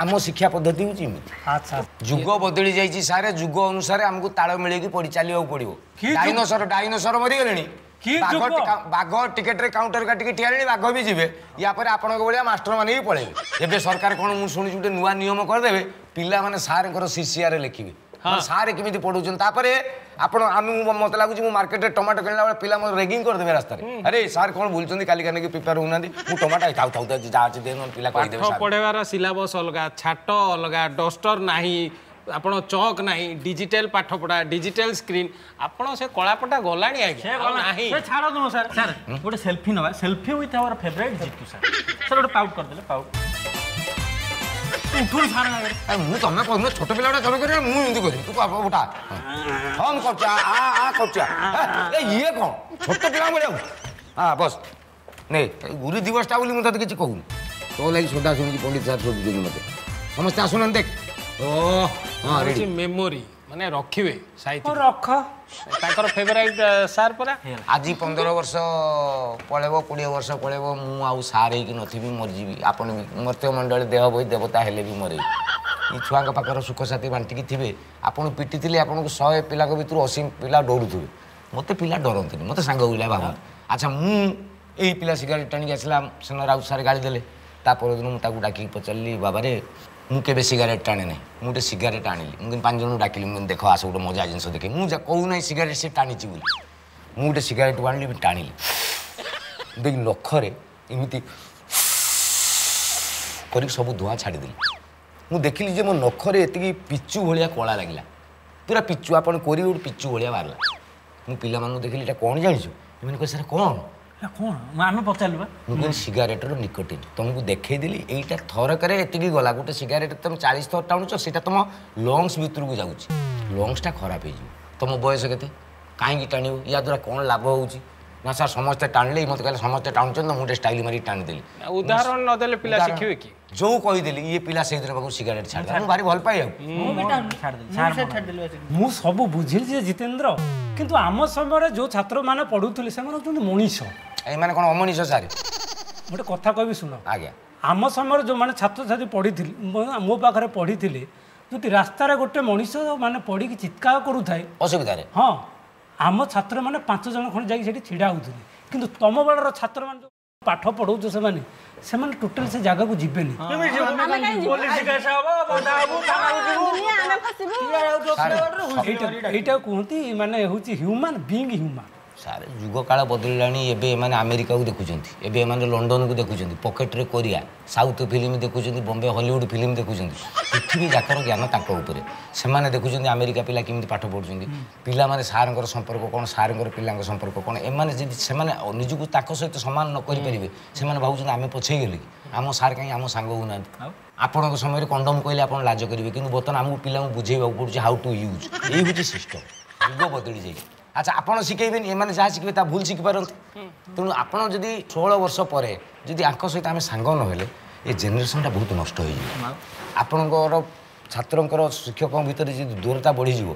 আম শিক্ষা পদ্ধতি হচ্ছে এমনি আচ্ছা যুগ বদলি যাই স্যার যুগ অনুসারে আমি তাড় মিলিকি পড়ি চালিয়ে পড়ব ডাইনোসর ডাইনোসর মরিগলে ବାଘ ଟିକେଟରେ କାଉଣ୍ଟର କାଟିକି ଠିଆଲେଣି ବାଘ ବି ଯିବେ ୟା ପରେ ଆପଣଙ୍କ ଭଳିଆ ମାଷ୍ଟର ମାନେ ବି ପଳେଇବେ ଏବେ ସରକାର କ'ଣ ମୁଁ ଶୁଣିଛି ଗୋଟେ ନୂଆ ନିୟମ କରିଦେବେ ପିଲାମାନେ ସାର୍ଙ୍କର ସିସିଆରେ ଲେଖିବେ ସାର୍ କେମିତି ପଢ଼ଉଛନ୍ତି ତାପରେ ଆପଣ ଆମକୁ ମତେ ଲାଗୁଛି ମୁଁ ମାର୍କେଟରେ ଟମାଟୋ କିଣିଲା ବେଳେ ପିଲା ମୋତେ ରେଗିଂ କରିଦେବେ ରାସ୍ତାରେ ଆରେ ସାର୍ କ'ଣ ବୁଲୁଛନ୍ତି କାଲି କାଲିକି ପ୍ରିପେୟାର ହଉନାହାନ୍ତି ମୁଁ ଟମାଟୋ ଖାଉ ଥାଉ ଯାହା ଅଛି ପିଲା ପଢ଼େଇବାର ସିଲାବସ୍ ଅଲଗା ଛାଟ ଅଲଗା ଡଷ୍ଟର ନାହିଁ ଆପଣ ଚକ୍ ନାହିଁ ଡିଜିଟାଲ ପାଠ ପଢ଼ା ଡିଜିଟାଲ ସ୍କ୍ରିନ୍ ଆପଣ ସେ କଳାପଟା ଗଲାଣି ଆଜ୍ଞା ଛାଡ଼ନ୍ତୁ ସାର୍ ସାର୍ ଗୋଟେ ସେଲ୍ଫି ନେବା selfie with our favourite Jitu sir sir ଗୋଟେ ପାଉଟ୍ କରିଦେଲେ ପାଉଟ୍ ଉଠୁନି ସାର୍ ମୁଁ ତମେ କରୁନ ଛୋଟ ପିଲାଗୁଡ଼ା ତମେ କରିବ ମୁଁ ଏମିତି କରିବି ତୁ ଗୋଟା ହଁ ମୁଁ କରୁଛି ଆ ଆ କରୁଛି ଏ ଇଏ କ'ଣ ଛୋଟ ପିଲା ଭଳିଆ ହଁ ବସ୍ ନେ ଗୁରୁ ଦିବସଟା ବୋଲି ମୁଁ ତତେ କିଛି କହୁନି ତୋ ଲାଗି ସଦା ଶୁଣିକି ପଣ୍ଡିତ ସାର୍ ଶୋଧୁଛନ୍ତି ମୋତେ ସମସ୍ତେ ଆସୁନାହାନ୍ତି ଦେଖ मेमोरी माने रखिबे साहित्य रख ताकर फेवरेट सार परा आज 15 वर्ष पळेबो 20 वर्ष पळेबो मु आउ सार हे कि नथिबी मोर जीवी आपन मृत्यु मंडळ देह बोई देवता हेले भी मरे ई छुआ के पाकर सुख साथी बांटी कि थिबे आपन पिटीतिले आपन को 100 पिला को भीतर 80 पिला डोरुथुबे मते पिला डोरनथिनी मते सांग होइला बाबा अच्छा मु एही पिला सिगरेट टणी गेसलाम सन राउ सार गाली देले ता परदिन मु ताकु डाकी पचलली बाबा रे ମୁଁ କେବେ ସିଗାରେଟ୍ ନାହିଁ ମୁଁ ଗୋଟେ ସିଗାରେଟ୍ ଆଣିଲି ମୁଁ କିନ୍ତୁ ପାଞ୍ଚ ଜଣଙ୍କୁ ଡାକିଲି ମୁଁ ଦେଖ ଆସ ଗୋଟେ ମଜା ଜିନିଷ ଦେଖେ ମୁଁ ଯା କହୁନାହିଁ ସିଗାରେଟ୍ ସେ ଟାଣିଛି ବୋଲି ମୁଁ ଗୋଟେ ସିଗାରେଟ୍ ଆଣିଲି ଟାଣିଲି ଦେଖି ନଖରେ ଏମିତି କରିକି ସବୁ ଧୂଆଁ ଛାଡ଼ିଦେଲି ମୁଁ ଦେଖିଲି ଯେ ମୋ ନଖରେ ଏତିକି ପିଚୁ ଭଳିଆ କଳା ଲାଗିଲା ପୁରା ପିଚୁ ଆପଣ କରିବେ ଗୋଟେ ପିଚୁ ଭଳିଆ ବାହାରିଲା ମୁଁ ପିଲାମାନଙ୍କୁ ଦେଖିଲି ଏଇଟା କ'ଣ ଜାଣିଛୁ ଏମାନେ କହିଲେ ସାର୍ କ'ଣ କ'ଣ ଆମେ ପଚାରିଲୁ ବା ମୁଁ କହିଲି ସିଗାରେଟ୍ର ନିକୋଟିନ୍ ତୁମକୁ ଦେଖେଇଦେଲି ଏଇଟା ଥରକରେ ଏତିକି ଗଲା ଗୋଟେ ସିଗାରେଟ୍ ତୁମେ ଚାଳିଶ ଥର ଟାଣୁଛ ସେଇଟା ତୁମ ଲଙ୍ଗସ୍ ଭିତରକୁ ଯାଉଛି ଲଙ୍ଗସ୍ଟା ଖରାପ ହେଇଯିବ ତୁମ ବୟସ କେତେ କାହିଁକି ଟାଣିବ ୟାଦ୍ୱାରା କ'ଣ ଲାଭ ହେଉଛି ନା ସାର୍ ସମସ୍ତେ ଟାଣିଲେ ମୋତେ କହିଲେ ସମସ୍ତେ ଟାଣୁଛନ୍ତି ମୁଁ ଗୋଟେ ଷ୍ଟାଇଲ୍ ମାରିକି ଟାଣିଦେଲି ଉଦାହରଣ ନ ଦେଲେ ପିଲା ଶିଖିବେ କି ଯୋଉ କହିଦେଲି ଇଏ ପିଲା ସେଇଦିନ ପାଖକୁ ସିଗାରେଟ୍ ଛାଡ଼ିଦେଲା ମୁଁ ଭାରି ଭଲ ପାଏ ମୁଁ ସବୁ ବୁଝିଲି ଯେ ଜିତେନ୍ଦ୍ର କିନ୍ତୁ ଆମ ସମୟରେ ଯେଉଁ ଛାତ୍ରମାନେ ପଢ଼ୁଥିଲେ ସେମାନେ ହେଉଛନ୍ତି ମଣିଷ ଏମାନେ କ'ଣ ଅମଣିଷ ସାର୍ ଗୋଟେ କଥା କହିବି ଶୁଣ ଆଜ୍ଞା ଆମ ସମୟରେ ଯେଉଁମାନେ ଛାତ୍ରଛାତ୍ରୀ ପଢ଼ିଥିଲେ ମୋ ପାଖରେ ପଢ଼ିଥିଲେ ଯଦି ରାସ୍ତାରେ ଗୋଟେ ମଣିଷ ମାନେ ପଡ଼ିକି ଚିତ୍କାର କରୁଥାଏ ଅସୁବିଧାରେ ହଁ ଆମ ଛାତ୍ରମାନେ ପାଞ୍ଚ ଜଣ ଖଣ୍ଡେ ଯାଇକି ସେଠି ଛିଡ଼ା ହେଉଥିଲେ କିନ୍ତୁ ତମ ବେଳର ଛାତ୍ରମାନେ ଯେଉଁ ପାଠ ପଢ଼ଉଛ ସେମାନେ ସେମାନେ ଟୋଟାଲ ସେ ଜାଗାକୁ ଯିବେନି ଏଇଟା କୁହନ୍ତି ମାନେ ହେଉଛି ହ୍ୟୁମାନ ବିଙ୍ଗ ହ୍ୟୁମାନ ସାର୍ ଯୁଗକାଳ ବଦଳିଲାଣି ଏବେ ଏମାନେ ଆମେରିକାକୁ ଦେଖୁଛନ୍ତି ଏବେ ଏମାନେ ଲଣ୍ଡନକୁ ଦେଖୁଛନ୍ତି ପକେଟରେ କୋରିଆ ସାଉଥ୍ ଫିଲ୍ମ ଦେଖୁଛନ୍ତି ବମ୍ବେ ହଲିଉଡ଼ ଫିଲ୍ମ ଦେଖୁଛନ୍ତି ପୃଥିବୀ ଯାକର ଜ୍ଞାନ ତାଙ୍କ ଉପରେ ସେମାନେ ଦେଖୁଛନ୍ତି ଆମେରିକା ପିଲା କେମିତି ପାଠ ପଢ଼ୁଛନ୍ତି ପିଲାମାନେ ସାର୍ଙ୍କର ସମ୍ପର୍କ କ'ଣ ସାର୍ଙ୍କର ପିଲାଙ୍କ ସମ୍ପର୍କ କ'ଣ ଏମାନେ ଯଦି ସେମାନେ ନିଜକୁ ତାଙ୍କ ସହିତ ସମାନ ନ କରିପାରିବେ ସେମାନେ ଭାବୁଛନ୍ତି ଆମେ ପଛେଇଗଲେ ଆମ ସାର୍ କାହିଁ ଆମ ସାଙ୍ଗ ହେଉନାହାନ୍ତି ଆପଣଙ୍କ ସମୟରେ କଣ୍ଡମ୍ କହିଲେ ଆପଣ ଲାଜ କରିବେ କିନ୍ତୁ ବର୍ତ୍ତମାନ ଆମକୁ ପିଲାଙ୍କୁ ବୁଝେଇବାକୁ ପଡ଼ୁଛି ହାଉ ଟୁ ୟୁଜ୍ ଏଇ ହେଉଛି ସିଷ୍ଟମ୍ ଯୁଗ ବଦଳି ଯାଇଛି আচ্ছা আপনার শিখাইবেন এমন যা শিখবে তা ভুল শিখিপারতে তেমন আপনার যদি ষোল বর্ষ পরে যদি আঙ্ক সহ আমি সাঙ্গ নহলে এ জেনেসনটা বহু নষ্ট হয়ে যাবে আপনার ছাত্রঙ্কর শিক্ষক ভিতরে যদি দূরতা বড়ি যাব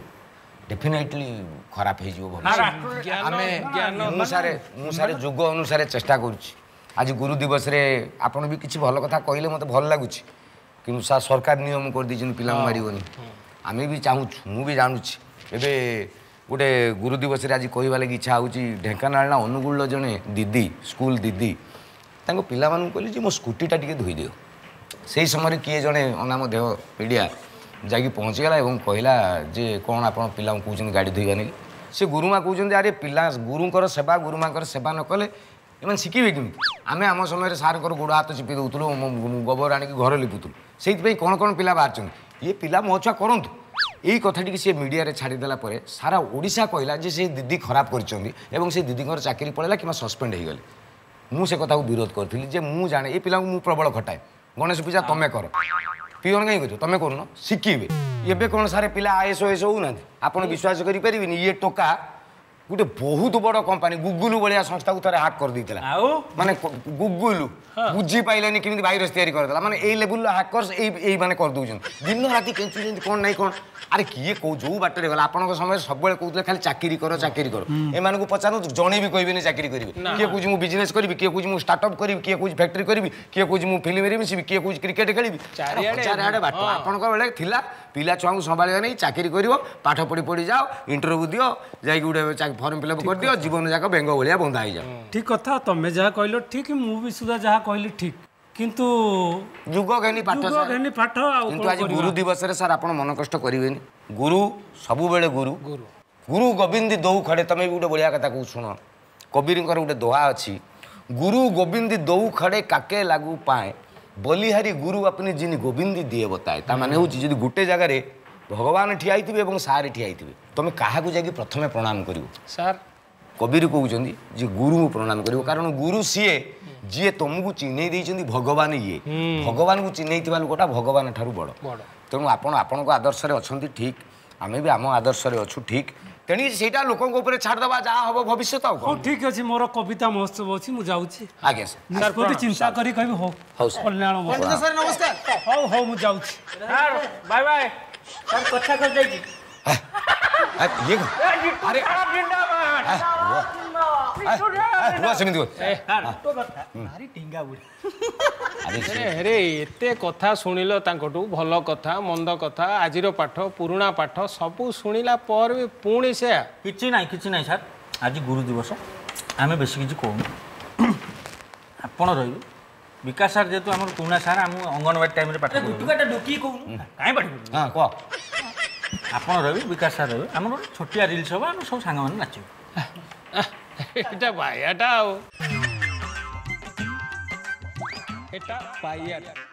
ডেফিনেটলি খারাপ হয়ে যাব আমি অনুসারে অনুসারে যুগ অনুসারে চেষ্টা করছি আজ গুরু দিবসে আপনার কিছু ভালো কথা কহিলে মতো ভাল লাগুছি কিন্তু সরকার নিয়ম করে দিয়েছেন পিলা মারিবনি আমি বি চাহুছু মু জানুছি এবে ଗୋଟେ ଗୁରୁ ଦିବସରେ ଆଜି କହିବା ଲାଗି ଇଚ୍ଛା ହେଉଛି ଢେଙ୍କାନାଳନା ଅନୁଗୁଳର ଜଣେ ଦିଦି ସ୍କୁଲ ଦିଦି ତାଙ୍କ ପିଲାମାନଙ୍କୁ କହିଲେ ଯେ ମୋ ସ୍କୁଟିଟା ଟିକେ ଧୋଇଦିଅ ସେହି ସମୟରେ କିଏ ଜଣେ ଅନାମ ଦେହ ପିଡ଼ିଆ ଯାଇକି ପହଞ୍ଚିଗଲା ଏବଂ କହିଲା ଯେ କ'ଣ ଆପଣ ପିଲାଙ୍କୁ କହୁଛନ୍ତି ଗାଡ଼ି ଧୋଇବା ନେଇ ସେ ଗୁରୁମା କହୁଛନ୍ତି ଆରେ ପିଲା ଗୁରୁଙ୍କର ସେବା ଗୁରୁମାଙ୍କର ସେବା ନ କଲେ ଏମାନେ ଶିଖିବେ କେମିତି ଆମେ ଆମ ସମୟରେ ସାର୍ଙ୍କର ଗୋଡ଼ ହାତ ଚିପି ଦେଉଥିଲୁ ଗୋବର ଆଣିକି ଘର ଲିପୁଥିଲୁ ସେଇଥିପାଇଁ କ'ଣ କ'ଣ ପିଲା ବାହାରିଛନ୍ତି ଇଏ ପିଲା ମୋ ଛୁଆ କରନ୍ତୁ এই কথাটিকে সে মিডিয়ায় ছাড়িদেলা পরে সারা ওড়শা কহিলা যে সে দিদি খারাপ করছেন এবং সে দিদি চাকরি পড়াইলা কিংবা সসপেন্ড হয়ে গেলে মু সে কথা বিরোধ করি যে মু জানে এই পিলা প্রবল খটায় গণেশ পূজা তুমি কর পিওন কাই করছো তুমি করুন শিখবে এবে কোণ সারে পিলা আইএস ওএস হোক না আপনার বিশ্বাস করে পারিনি ইয়ে টোকা ଗୋଟେ ବହୁତ ବଡ଼ କମ୍ପାନୀ ଗୁଗୁଲ ଭଳିଆ ସଂସ୍ଥାକୁ ଥରେ ହ୍ୟାକ୍ କରିଦେଇଥିଲା ଆଉ ମାନେ ଗୁଗୁଲ ବୁଝିପାଇଲାନି କେମିତି ଭାଇରସ୍ ତିଆରି କରିଦେଲା ମାନେ ଏଇ ଲେବୁଲର ହ୍ୟାକର୍ସ ଏଇ ଏଇମାନେ କରିଦେଉଛନ୍ତି ଦିନ ରାତି କେଞ୍ଚୁଛନ୍ତି କ'ଣ ନାହିଁ କ'ଣ ଆରେ କିଏ କେଉଁ ଯେଉଁ ବାଟରେ ଗଲା ଆପଣଙ୍କ ସମୟରେ ସବୁବେଳେ କହୁଥିଲେ ଖାଲି ଚାକିରି କର ଚାକିରି କର ଏମାନଙ୍କୁ ପଚାରନ୍ତୁ ଜଣେ ବି କହିବେନି ଚାକିରି କରିବେ କିଏ କହୁଛି ମୁଁ ବିଜନେସ୍ କରିବି କିଏ କହୁଛି ମୁଁ ଷ୍ଟାର୍ଟଅପ୍ କରିବି କିଏ କହୁଛି ଫ୍ୟାକ୍ଟ୍ରି କରିବି କିଏ କହୁଛି ମୁଁ ଫିଲ୍ମରେ ମିଶିବି କିଏ କହୁଛି କ୍ରିକେଟ୍ ଖେଳିବି ଚାରିଆଡ଼େ ବାଟ ଆପଣଙ୍କ ବେଳେ ଥିଲା ପିଲା ଛୁଆଙ୍କୁ ସମ୍ଭାଳିବା ନେଇ ଚାକିରି କରିବ ପାଠ ପଢ଼ି ପଢ଼ି ଯାଅ ଇଣ୍ଟରଭ୍ୟୁ ଦିଅ ଯାଇକି ଗୋଟେ ଫର୍ମ ଫିଲ୍ଅପ୍ କରିଦିଅ ଜୀବନଯାକ ବେଙ୍ଗ ଭଳିଆ ବନ୍ଧା ହେଇଯାଅ ଠିକ୍ କଥା ତମେ ଯାହା କହିଲ ଠିକ୍ ମୁଁ ବି ସୁଦ୍ଧା ଯାହା କହିଲି ଠିକ୍ କିନ୍ତୁ ଯୁଗ ଘେନି ପାଠ ଘେନି ପାଠ କିନ୍ତୁ ଆଜି ଗୁରୁ ଦିବସରେ ସାର୍ ଆପଣ ମନ କଷ୍ଟ କରିବେନି ଗୁରୁ ସବୁବେଳେ ଗୁରୁ ଗୁରୁ ଗୁରୁ ଗୋବିନ୍ଦି ଦଉ ଖଡ଼େ ତମେ ବି ଗୋଟେ ବଢ଼ିଆ କଥା କହୁ ଶୁଣ କବିରଙ୍କର ଗୋଟେ ଦୋହା ଅଛି ଗୁରୁ ଗୋବିନ୍ଦି ଦଉ ଖଡ଼େ କାକେ ଲାଗୁ ପାଏ বলিহারি গুরু আপনি যিনি গোবিন্দি দিয়ে বতায় তা মানে হচ্ছে যদি গোটে জায়গায় ভগবান ঠিয়া হইবে এবং সার ঠিয়া হইবে তুমি কাহাকু যাই প্রথমে প্রণাম করিব স্যার কবির কৌন যে গুরু প্রণাম করিব কারণ গুরু সিয়ে যিয়ে তোমাকে চিহ্নাই দিয়েছেন ভগবান ইয়ে ভগবান চিহ্নাই লোকটা ভগবান ঠার বড় তেমন আপনার আপনার আদর্শে অনেক ঠিক আমি বি আম আদর্শে অছু ঠিক তেণু সেইটা লোক উপরে ছাড়দবা যা হব ভবিষ্যৎ হ্যাঁ ঠিক আছে মোর কবিতা মহোৎসব অছি মু যাউছি আজ্ঞা স্যার প্রতি চিন্তা করি কইবি হো হও কল্যাণ পণ্ডিত স্যার নমস্কার হও হও মু যাউছি স্যার বাই বাই স্যার কথা কই যাইছি আরে আরে জিন্দাবাদ ସେମିତି ଭାରି ଟିଙ୍ଗା ଆରେ ଏତେ କଥା ଶୁଣିଲ ତାଙ୍କଠୁ ଭଲ କଥା ମନ୍ଦ କଥା ଆଜିର ପାଠ ପୁରୁଣା ପାଠ ସବୁ ଶୁଣିଲା ପରେ ବି ପୁଣି ସେୟା କିଛି ନାହିଁ କିଛି ନାହିଁ ସାର୍ ଆଜି ଗୁରୁ ଦିବସ ଆମେ ବେଶୀ କିଛି କହୁନୁ ଆପଣ ରହିବେ ବିକାଶ ସାର୍ ଯେହେତୁ ଆମର ପୁରୁଣା ସାର୍ ଆମ ଅଙ୍ଗନବାଡ଼ି ଟାଇମ୍ରେ ପାଠ କାହିଁ ପାଠ ହଁ କୁହ ଆପଣ ରହିବେ ବିକାଶ ସାର୍ ରହିବେ ଆମର ଛୋଟିଆ ରିଲ୍ସ ହେବ ଆମେ ସବୁ ସାଙ୍ଗମାନେ ନାଚିବୁ এটা পায়াটাও এটা পায়াটা